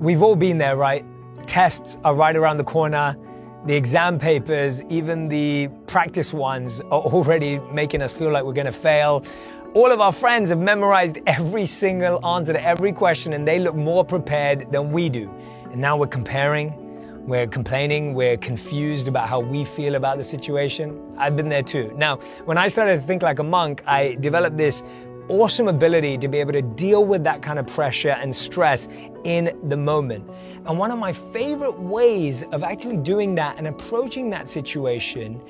We've all been there, right? Tests are right around the corner. The exam papers, even the practice ones, are already making us feel like we're going to fail. All of our friends have memorized every single answer to every question and they look more prepared than we do. And now we're comparing, we're complaining, we're confused about how we feel about the situation. I've been there too. Now, when I started to think like a monk, I developed this awesome ability to be able to deal with that kind of pressure and stress in the moment. And one of my favorite ways of actually doing that and approaching that situation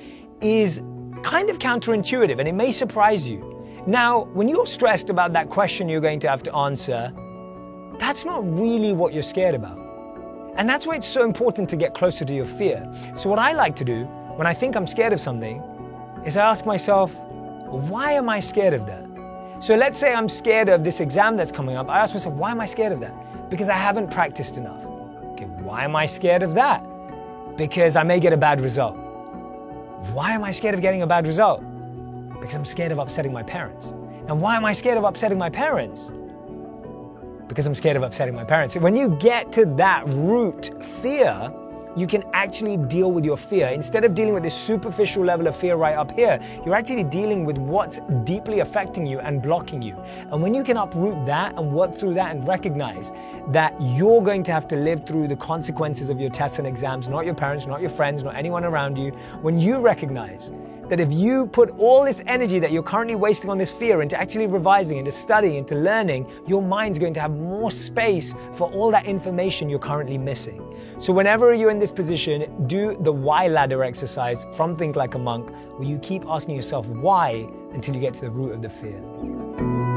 is kind of counterintuitive, and it may surprise you. Now, when you're stressed about that question you're going to have to answer, that's not really what you're scared about. And that's why it's so important to get closer to your fear. So, what I like to do when I think I'm scared of something is I ask myself, why am I scared of that? So let's say I'm scared of this exam that's coming up. I ask myself, why am I scared of that? Because I haven't practiced enough. Okay, why am I scared of that? Because I may get a bad result. Why am I scared of getting a bad result? Because I'm scared of upsetting my parents. And why am I scared of upsetting my parents? Because I'm scared of upsetting my parents. When you get to that root fear, you can actually deal with your fear. Instead of dealing with this superficial level of fear right up here, you're actually dealing with what's deeply affecting you and blocking you. And when you can uproot that and work through that and recognize that you're going to have to live through the consequences of your tests and exams, not your parents, not your friends, not anyone around you, when you recognize that if you put all this energy that you're currently wasting on this fear into actually revising, into studying, into learning, your mind's going to have more space for all that information you're currently missing. So whenever you're in this position, do the why ladder exercise from Think Like a Monk, where you keep asking yourself why until you get to the root of the fear.